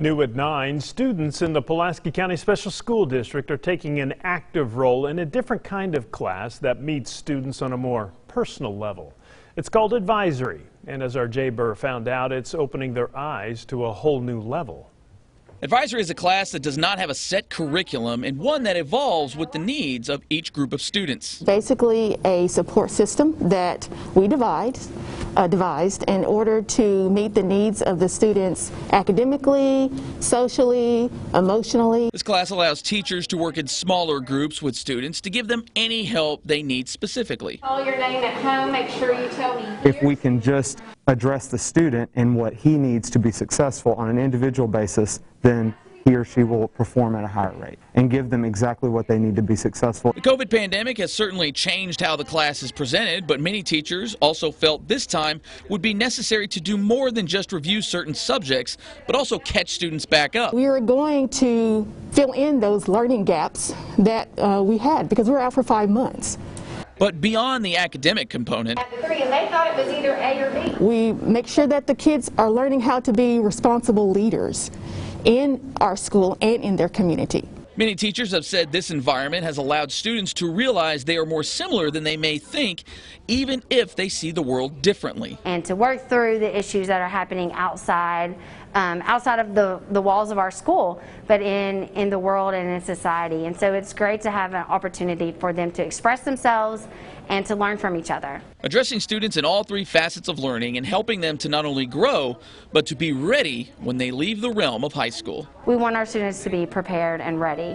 New at 9, students in the Pulaski County Special School District are taking an active role in a different kind of class that meets students on a more personal level. It's called advisory, and as our Jay Burr found out, it's opening their eyes to a whole new level. Advisory is a class that does not have a set curriculum and one that evolves with the needs of each group of students. Basically, a support system that we divide, uh, devised in order to meet the needs of the students academically, socially, emotionally. This class allows teachers to work in smaller groups with students to give them any help they need specifically. Call your name at home, make sure you tell me. if we can just address the student and what he needs to be successful on an individual basis, then he or she will perform at a higher rate and give them exactly what they need to be successful. The COVID pandemic has certainly changed how the class is presented, but many teachers also felt this time would be necessary to do more than just review certain subjects, but also catch students back up. We are going to fill in those learning gaps that uh, we had because we were out for five months. But beyond the academic component, At the three, and they thought it was either A or B. We make sure that the kids are learning how to be responsible leaders in our school and in their community. Many teachers have said this environment has allowed students to realize they are more similar than they may think, even if they see the world differently. and to work through the issues that are happening outside, um, outside of the, the walls of our school, but in, in the world and in society. And so it's great to have an opportunity for them to express themselves and to learn from each other. Addressing students in all three facets of learning and helping them to not only grow, but to be ready when they leave the realm of high school. We want our students to be prepared and ready.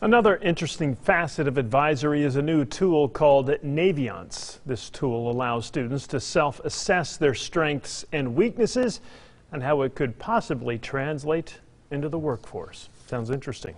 Another interesting facet of advisory is a new tool called Naviance. This tool allows students to self-assess their strengths and weaknesses and how it could possibly translate into the workforce. Sounds interesting.